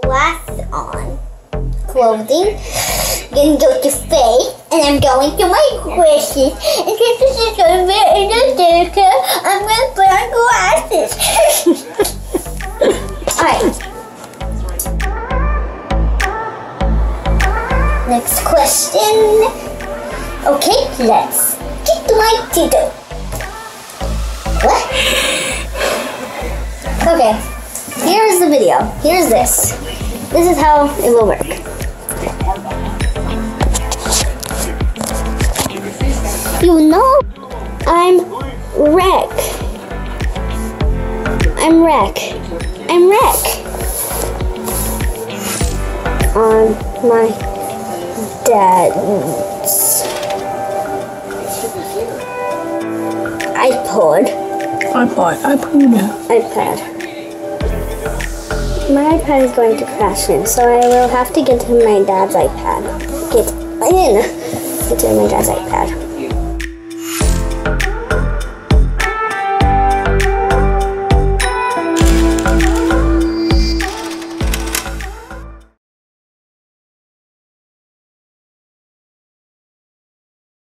Glasses on. Clothing. Gonna go to Faith, and I'm going to my questions. And since this is over in the circle, I'm gonna put on glasses. Alright. Next question. Okay, let's get to my tutor. What? Okay, here's the video. Here's this. This is how it will work. You know, I'm wreck. I'm wreck. I'm wreck. On my dad's iPod, iPod, iPod. iPad. My iPad is going to crash in, so I will have to get to my dad's iPad. Get in. Get to my dad's iPad.